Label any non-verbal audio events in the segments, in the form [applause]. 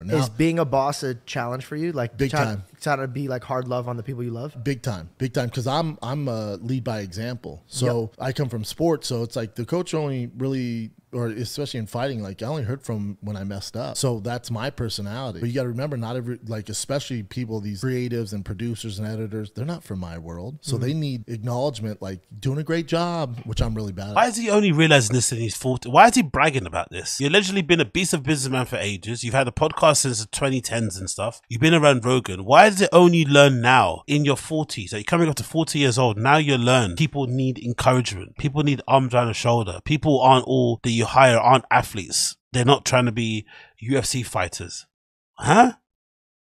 Now, Is being a boss a challenge for you? Like Big time. Trying to be like hard love on the people you love. big time, big time. Because I'm I'm a lead by example. So I come from sports, so it's like the coach only really, or especially in fighting, like I only heard from when I messed up. So that's my personality. But you got to remember, not every like especially people, these creatives and producers and editors, they're not from my world, so mm-hmm. they need acknowledgement, like doing a great job, which I'm really bad at. Why is he only realizing this in his 40? Why is he bragging about this? You've allegedly been a beast of businessman for ages. You've had a podcast since the 2010s and stuff. You've been around Rogan. Why does it only learn now in your 40s? Like you're coming up to 40 years old. Now you learn people need encouragement. People need arms around the shoulder. People aren't all that you hire aren't athletes. They're not trying to be UFC fighters. Huh?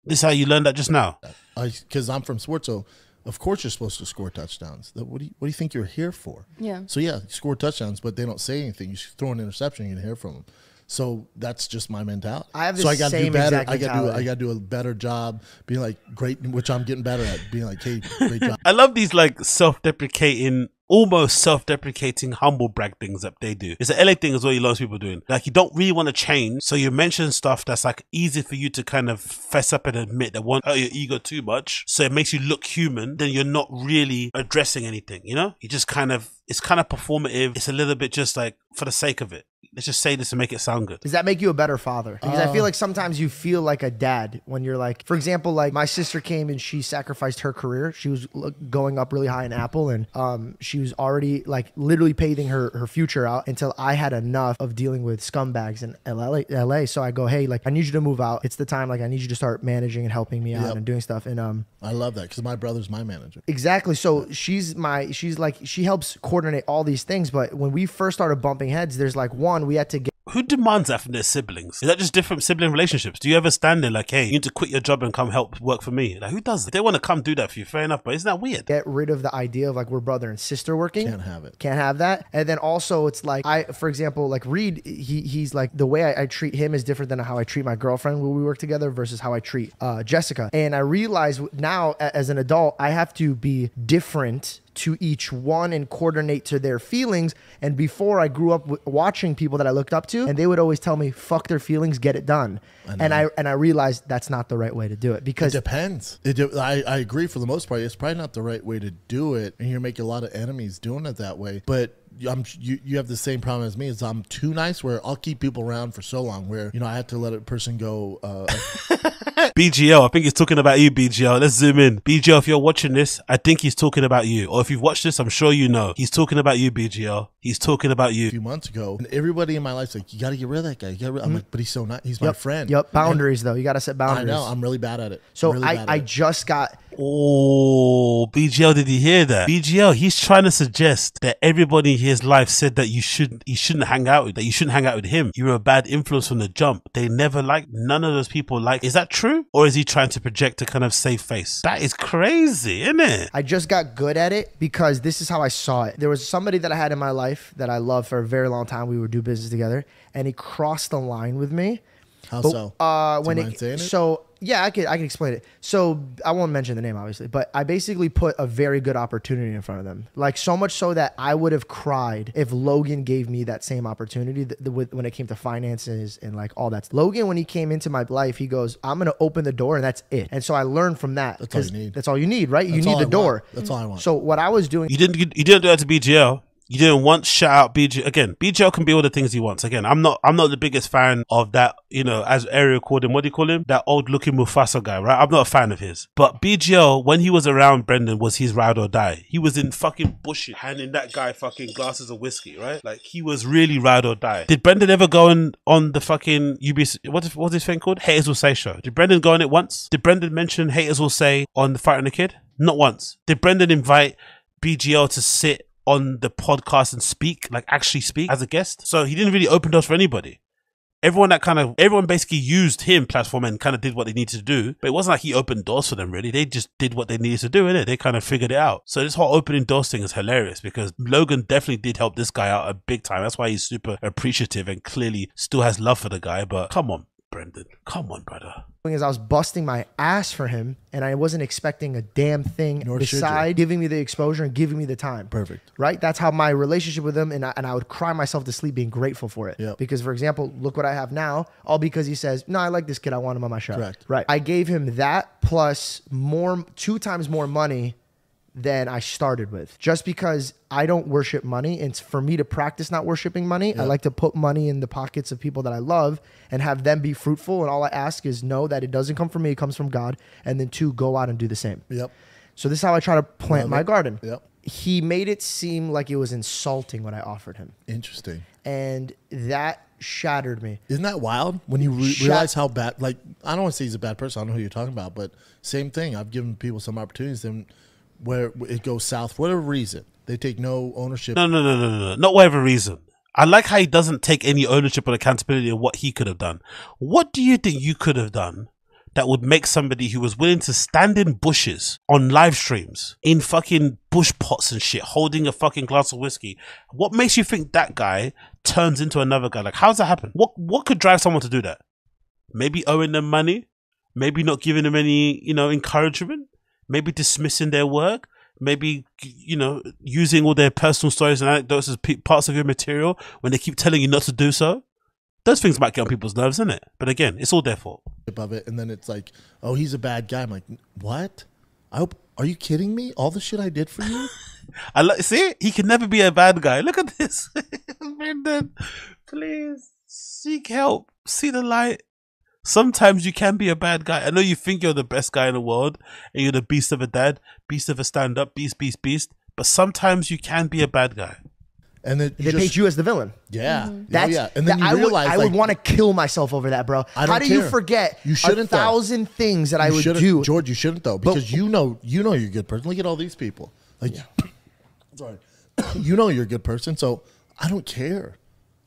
This is how you learned that just now. because I'm from sports, so of course you're supposed to score touchdowns. What do you what do you think you're here for? Yeah. So yeah, score touchdowns, but they don't say anything. You throw an interception, you can hear from them. So that's just my mentality. I have so I gotta do better. exact I gotta do. I gotta do a better job being like great, which I'm getting better at. Being like, hey, great job. [laughs] I love these like self-deprecating, almost self-deprecating humble brag things that they do. It's an LA thing as well. You lots of people doing. Like you don't really want to change, so you mention stuff that's like easy for you to kind of fess up and admit that won't hurt oh, your ego too much. So it makes you look human. Then you're not really addressing anything. You know, you just kind of it's kind of performative. It's a little bit just like for the sake of it. Let's just say this and make it sound good. Does that make you a better father? Because I Uh. feel like sometimes you feel like a dad when you're like, for example, like my sister came and she sacrificed her career. She was going up really high in Apple, and um, she was already like literally paving her her future out until I had enough of dealing with scumbags in LA. LA. So I go, hey, like I need you to move out. It's the time. Like I need you to start managing and helping me out Yep. and doing stuff. And um, I love that because my brother's my manager. Exactly. So she's my she's like she helps coordinate all these things. But when we first started bumping heads, there's like one we had to get Who demands that from their siblings? Is that just different sibling relationships? Do you ever stand there like, hey, you need to quit your job and come help work for me? Like, who does that? They want to come do that for you, fair enough, but isn't that weird? get rid of the idea of like we're brother and sister working. Can't have it. Can't have that. And then also it's like I, for example, like Reed, he he's like the way I, I treat him is different than how I treat my girlfriend when we work together versus how I treat uh, Jessica. And I realize now as an adult, I have to be different to each one and coordinate to their feelings. And before I grew up watching people that I looked up to, and they would always tell me, "Fuck their feelings, get it done." and I and I realized that's not the right way to do it because It depends. It de- I, I agree for the most part. It's probably not the right way to do it, and you're making a lot of enemies doing it that way. But I'm you, you have the same problem as me. Is I'm too nice where I'll keep people around for so long where you know I have to let a person go. Uh, [laughs] BGL, I think he's talking about you, BGL. Let's zoom in. BGL, if you're watching this, I think he's talking about you. Or if you've watched this, I'm sure you know. He's talking about you, BGL. He's talking about you. a few months ago, and everybody in my life's like, "You got to get rid of that guy." You gotta rid-" I'm hmm? like, "But he's so nice. He's my friend." Yep, boundaries though. You got to set boundaries. I boundaries. know. I'm really bad at it. So really I, at I it. just got Oh, BGL, did you hear that? BGL, he's trying to suggest that everybody in his life said that you shouldn't, he shouldn't hang out with, that you shouldn't hang out with him. You were a bad influence from the jump. They never liked, none of those people like. Is that true? Or is he trying to project a kind of safe face? That is crazy, isn't it? I just got good at it because this is how I saw it. There was somebody that I had in my life that I loved for a very long time. We would do business together, and he crossed the line with me. How But, so? Uh, when it, mind saying it? so yeah, I could I can explain it. So I won't mention the name obviously, but I basically put a very good opportunity in front of them. Like so much so that I would have cried if Logan gave me that same opportunity th- th- when it came to finances and like all that. Logan, when he came into my life, he goes, "I'm gonna open the door," and that's it. And so I learned from that. That's all you 'cause need. That's all you need, right? you need the I door. want. That's all I want. So what I was doing You didn't, you didn't do that to BGL. You didn't once shout out BGL again. BGL can be all the things he wants. Again, I'm not. I'm not the biggest fan of that. You know, as Ariel called him, what do you call him? That old looking Mufasa guy, right? I'm not a fan of his. But BGL, when he was around Brendan, was his ride or die. He was in fucking bushes handing that guy fucking glasses of whiskey, right? Like he was really ride or die. Did Brendan ever go on on the fucking UBC? What is, what's his thing called? Haters will say show. Did Brendan go on it once? Did Brendan mention haters will say on the fight fighting the kid? Not once. Did Brendan invite BGL to sit on the podcast and speak, like actually speak as a guest. So he didn't really open doors for anybody. Everyone that kind of everyone basically used him platform and kind of did what they needed to do, but it wasn't like he opened doors for them really. They just did what they needed to do, innit? They kind of figured it out. So this whole opening doors thing is hilarious because Logan definitely did help this guy out a big time. That's why he's super appreciative and clearly still has love for the guy. But come on, Brendan. Come on, brother. is I was busting my ass for him, and I wasn't expecting a damn thing Nor beside giving me the exposure and giving me the time. Perfect. Right? That's how my relationship with him, and I, and I would cry myself to sleep being grateful for it. Yep. Because, for example, look what I have now, all because he says, "No, I like this kid. I want him on my show." Correct. Right. I gave him that plus more, two times more money than I started with. Just because I don't worship money, and it's for me to practice not worshiping money, I like to put money in the pockets of people that I love and have them be fruitful. And all I ask is know that it doesn't come from me, it comes from God. And then two, go out and do the same. Yep. So this is how I try to plant Love my it. garden. Yep. He made it seem like it was insulting what I offered him. Interesting. And that shattered me. Isn't that wild when you re- realize how bad? Like, I don't want to say he's a bad person. I don't know who you're talking about, but same thing. I've given people some opportunities, then where it goes south, whatever reason, they take no ownership. No, no, no, no, no, no. Not whatever reason. I like how he doesn't take any ownership or accountability of what he could have done. What do you think you could have done that would make somebody who was willing to stand in bushes on live streams in fucking bush pots and shit, holding a fucking glass of whiskey? What makes you think that guy turns into another guy? Like, how's that happen? What what could drive someone to do that? Maybe owing them money, maybe not giving them any, you know, encouragement, maybe dismissing their work, maybe you know using all their personal stories and anecdotes as pe- parts of your material when they keep telling you not to do so. Those things might get on people's nerves, isn't it? But again, it's all their fault. Above it, and then it's like, oh, he's a bad guy. I'm like, what? I hope. Are you kidding me? All the shit I did for you. [laughs] I like see he can never be a bad guy. Look at this, [laughs] Brendan. Please seek help. See the light. Sometimes you can be a bad guy. I know you think you're the best guy in the world and you're the beast of a dad, beast of a stand up, beast, beast, beast. But sometimes you can be a bad guy. And then They paint you as the villain. Yeah, oh, That's yeah. And then that- you I realize, would, I like, would want to kill myself over that, bro. I How don't do you forget You shouldn't, a though. thousand things that I you would shouldn't- do? George. You shouldn't though, because you know, you know, you're a good person. Look at all these people. Like, [coughs] sorry, [coughs] you know, you're a good person. So I don't care.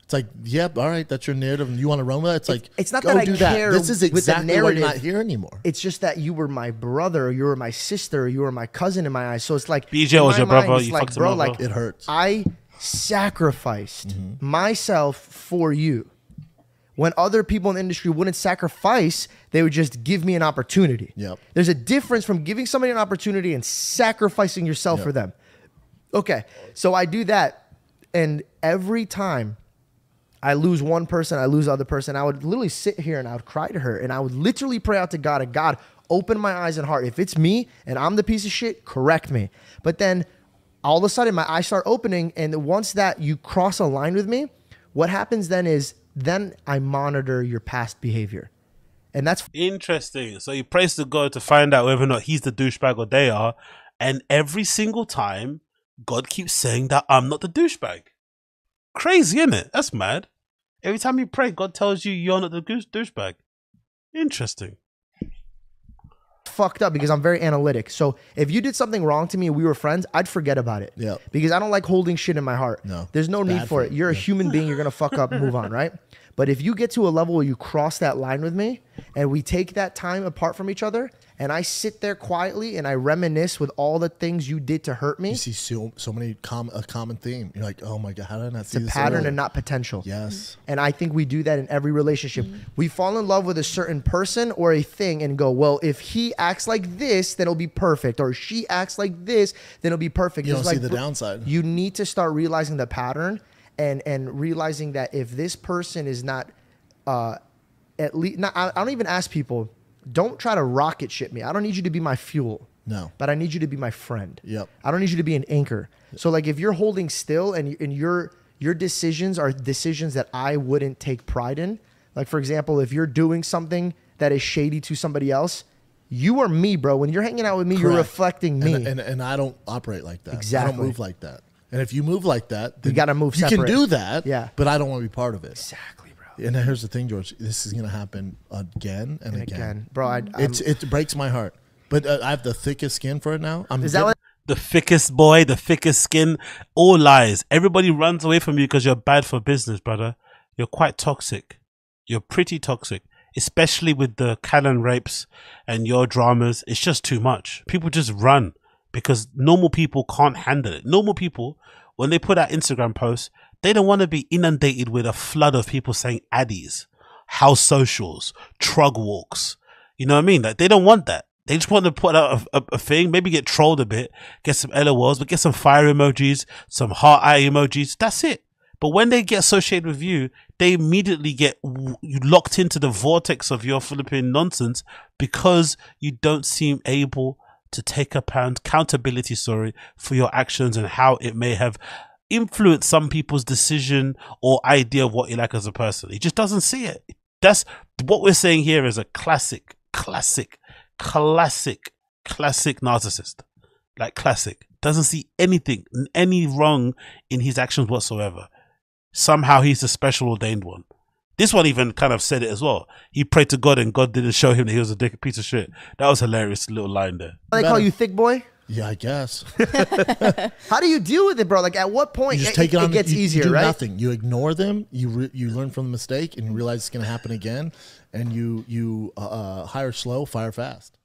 It's like, yep, all right, that's your narrative, and you want to run with it. It's like, it's not go that I do care This is with the exactly why you're not here anymore. It's just that you were my brother, you were my sister, you were my cousin in my eyes. So it's like BJ was your brother, it's you like, fucked him bro, over. like It hurts. I sacrificed Mm-hmm. myself for you. When other people in the industry wouldn't sacrifice, they would just give me an opportunity. Yep. There's a difference from giving somebody an opportunity and sacrificing yourself for them. Okay, so I do that, and every time I lose one person, I lose the other person. I would literally sit here and I would cry to her, and I would literally pray out to God, and God, open my eyes and heart. If it's me and I'm the piece of shit, correct me. But then all of a sudden, my eyes start opening, and once that you cross a line with me, what happens then is then I monitor your past behavior, and that's Interesting. So he prays to God to find out whether or not he's the douchebag or they are. And every single time, God keeps saying that I'm not the douchebag. Crazy, isn't it? That's mad. Every time you pray, God tells you you're not the goose douchebag. Interesting. fucked up because I'm very analytic. So if you did something wrong to me and we were friends, I'd forget about it. Yeah. Because I don't like holding shit in my heart. No. There's no need for for it. you. You're a human being. You're gonna fuck up, move on, right? But if you get to a level where you cross that line with me and we take that time apart from each other and I sit there quietly and I reminisce with all the things you did to hurt me, You see so, so many com- a common theme. You're like, oh my god, how did I not see it's a this pattern earlier? and not potential. Yes. And I think we do that in every relationship. We fall in love with a certain person or a thing and go, well, if he acts like this, then it'll be perfect. Or she acts like this, then it'll be perfect. You don't see like, the downside. You need to start realizing the pattern and and realizing that if this person is not uh at least not, I, I don't even ask people, don't try to rocket ship me. I don't need you to be my fuel. No. But I need you to be my friend. Yep. I don't need you to be an anchor. So like if you're holding still and and your your decisions are decisions that I wouldn't take pride in. Like for example, if you're doing something that is shady to somebody else, you are me, bro. When you're hanging out with me, you're reflecting me. And, and and I don't operate like that. Exactly. I don't move like that. And if you move like that, then gotta move You separate. can do that. Yeah. But I don't want to be part of it. exactly. And here's the thing, George. This is gonna happen again and, And again. again, bro, I, It's it breaks my heart. But uh, I have the thickest skin for it now. I'm is that what The thickest boy, the thickest skin, all lies. Everybody runs away from you because you're bad for business, brother. You're quite toxic. You're pretty toxic, especially with the Callen rapes and your dramas. It's just too much. People just run because normal people can't handle it. Normal people, when they put out Instagram posts, they don't want to be inundated with a flood of people saying addies. house socials, trug walks. You know what I mean? Like they don't want that. They just want to put out a, a, a thing, maybe get trolled a bit, get some LOLs, but get some fire emojis, some heart eye emojis. That's it. But when they get associated with you, they immediately get locked into the vortex of your Philippine nonsense because you don't seem able to take account- accountability, sorry, for your actions and how it may have influenced some people's decision or idea of what you like as a person. He just doesn't see it. That's what we're saying here is a classic, classic, classic, classic narcissist. Like classic. Doesn't see anything, any wrong in his actions whatsoever somehow he's the special ordained one. This one even kind of said it as well. He prayed to God and God didn't show him that he was a dick piece of shit. That was hilarious little line there. They call you thick boy. Yeah, I guess. [laughs] How do you deal with it, bro? Like, at what point You just it, take it, on. gets you, you easier, do right? Nothing. You ignore them. You re, you learn from the mistake and you realize it's going to happen again, and you you uh, uh, hire slow, fire fast.